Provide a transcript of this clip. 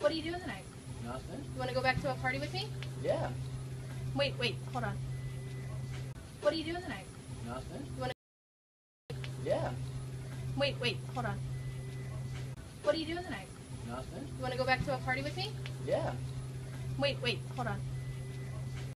What are you doing tonight? Nothing. You want to go back to a party with me? Yeah. Wait, wait, hold on. What are you doing tonight? Nothing. You want to? Yeah. Wait, wait, hold on. What are you doing tonight? Nothing. You want to go back to a party with me? Yeah. Wait, wait, hold on.